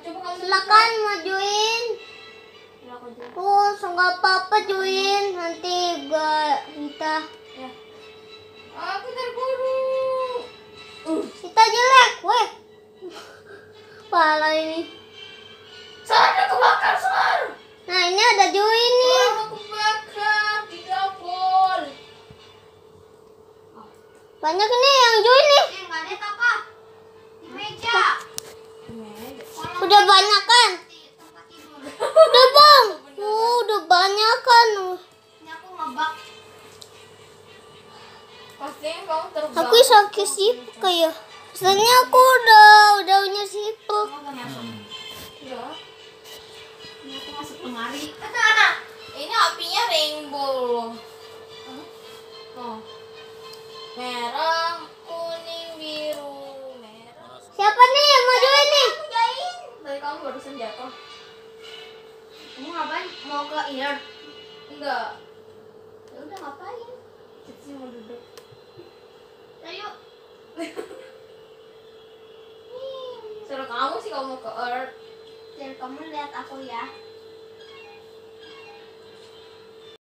Silakan majuin. Oh, nggak apa-apa join. Nanti gak kita Ya. Kita guru. Uh, kita jelek, weh. Pala ini. sana kebakar, Sar. Nah, ini ada join nih. Sana kebakar, tidak vol. Banyak nih yang join nih. Eh, ada apa? Udah banyak kan? Udah bang. Oh, udah banyak kan. Aku ngebak. Pasti kamu terbang. Aku sakit sih kayak. Sebenarnya aku udah udah punya sipuk. Kamu udah masuk. Ya. Ini aku masuk kemari. Ini apinya rainbow loh. Tuh. Merah, kamu barusan jatuh. Kamu ngapain? Mau ke ear? Enggak. Ya udah ngapain? Cici mau duduk. Ayo. Suruh kamu sih kamu ke Earth. Biar kamu lihat aku ya.